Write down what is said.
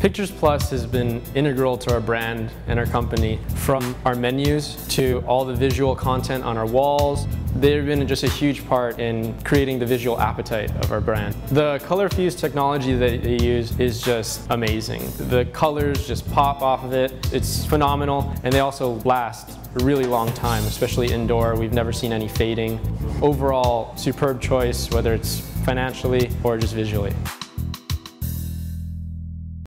Pictures Plus has been integral to our brand and our company from our menus to all the visual content on our walls. They've been just a huge part in creating the visual appetite of our brand. The Colorfuse technology that they use is just amazing. The colors just pop off of it. It's phenomenal and they also last a really long time, especially indoor. We've never seen any fading. Overall, superb choice, whether it's financially or just visually.